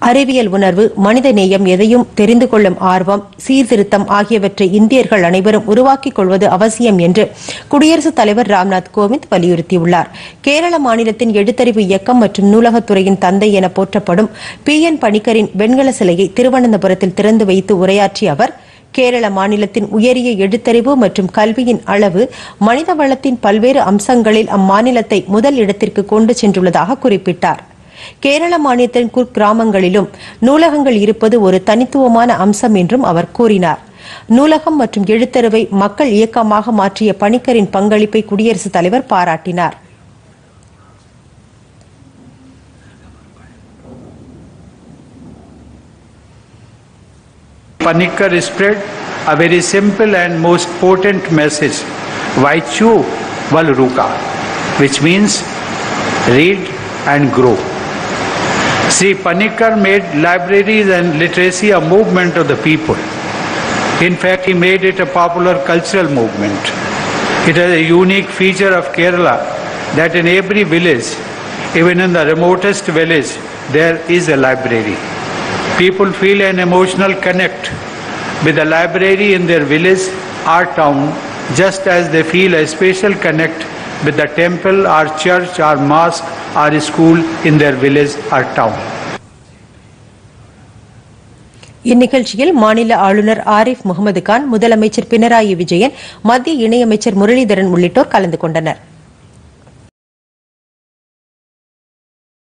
அறிவியல் உணர்வு மனித நேயம் எதையும் தெரிந்து கொள்ளும் ஆர்வம் சீர்திருத்தம் ஆகியவற்றை இந்தியர்கள் அனைவரும் உருவாக்கிக் கொள்வது அவசியம் என்று குடியரசுத் தலைவர் ராம்நாத் கோவிந்த் வலியுறுத்தியுள்ளார். கேரள மாநிலத்தின் எழுத்தறிவு இயக்கம் மற்றும் நூலகத்துறையின் தந்தை என போற்றப்படும் பி. என். பணிக்கரின் வெண்கல சிலையை திருவனந்தபுரத்தில் திறந்து வைத்து உரையாற்றிய அவர் கேரள மாநிலத்தின் உயரிய எழுத்தறிவு மற்றும் கல்வியின் அளவு மனித வளத்தின் பல்வேறு அம்சங்களில் அம்மாநிலத்தை முதல் இடத்திற்கு கொண்டு சென்றுள்ளதாக குறிப்பிட்டார். கேரள மாநிலத்தின் குர்கிராமங்களிலும் நூலகங்கள் இருப்பது ஒரு தனித்துவமான அம்சம் என்றும் அவர் கூறினார் நூலகம் மற்றும் எழுத்தறிவை மக்கள் இயக்கமாக மாற்றிய பணிக்கரின் பங்களிப்பை குடியரசுத் தலைவர் பாராட்டினார் Panikkar spread a very simple and most potent message, Vaichu Valruka, which means read and grow. Sri Panikkar made libraries and literacy a movement of the people. In fact, he made it a popular cultural movement. It is a unique feature of Kerala that in every village, even in the remotest village, there is a library. People feel an emotional connect with the library in their village or town, just as they feel a special connect with the temple or church or mosque or school in their village or town. இந்நிகழ்ச்சியில் மாநில ஆளுநர் ஆரிஃப் முகமது கான் முதலமைச்சர் பினராயி விஜயன் மத்திய இணையமைச்சர் முரளிதரன் உள்ளிட்டோர் கலந்து கொண்டனர்